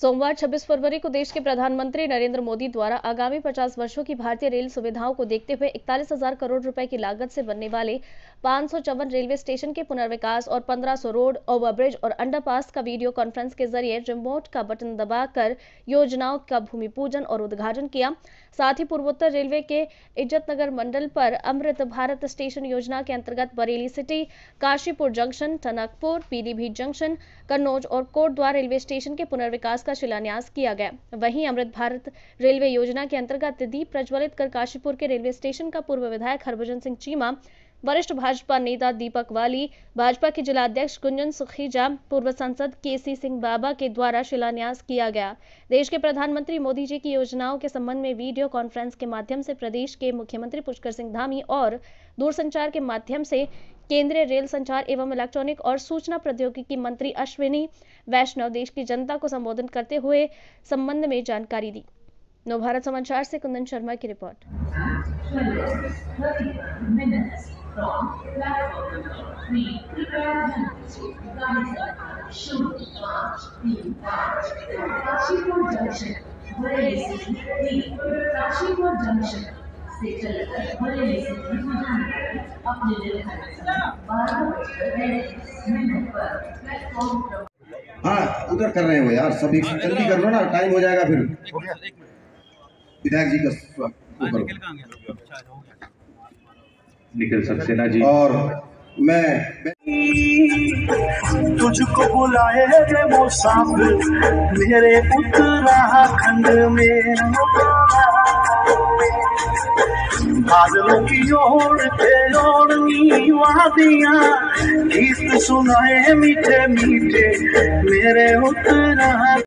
सोमवार 26 फरवरी को देश के प्रधानमंत्री नरेंद्र मोदी द्वारा आगामी 50 वर्षों की भारतीय रेल सुविधाओं को देखते हुए इकतालीस हज़ार करोड़ रुपए की लागत से बनने वाले पाँच रेलवे स्टेशन के पुनर्विकास और 1500 रोड ओवरब्रिज और अंडरपास का वीडियो कॉन्फ्रेंस के ज़रिए रिमोट का बटन दबाकर योजनाओं का भूमि पूजन और उद्घाटन किया। साथ ही पूर्वोत्तर रेलवे के इज्जतनगर मंडल पर अमृत भारत स्टेशन योजना के अंतर्गत Bareilly city, Kashipur junction, Tanakpur, Pilibhit junction, Kannauj और कोटद्वार रेलवे स्टेशन के पुनर्विकास का शिलान्यास किया गया। वहीं अमृत भारत रेलवे योजना के अंतर्गत दीप प्रज्वलित कर काशीपुर के रेलवे स्टेशन का पूर्व विधायक हरभजन सिंह चीमा वरिष्ठ भाजपा नेता दीपक वाली, भाजपा के जिलाध्यक्ष गुंजन सुखीजा पूर्व सांसद केसी सिंह बाबा के द्वारा शिलान्यास किया गया। देश के प्रधानमंत्री मोदी जी की योजनाओं के संबंध में वीडियो कॉन्फ्रेंस के माध्यम से प्रदेश के मुख्यमंत्री पुष्कर सिंह धामी और दूरसंचार के माध्यम से केंद्रीय रेल संचार एवं इलेक्ट्रॉनिक और सूचना प्रौद्योगिकी मंत्री अश्विनी वैष्णव देश की जनता को संबोधन करते हुए संबंध में जानकारी दी। नव भारत समाचार से कुंदन शर्मा की रिपोर्ट। जंक्शन से चलकर बड़े अपने निर्धारित बारह बजकर मिनट पर प्लेटफॉर्म हाँ उधर कर रहे हो यार सभी जल्दी कर लो ना टाइम हो जाएगा फिर। विधायक जी का। निखिल सक्सेना जी। और मैं तुझको बुलाए रे वो सांप मेरे उत्तराखंड में बादलों की ओर पे ओढ़नी वादियाँ गीत सुनाए मीठे मीठे मेरे उत्तराखंड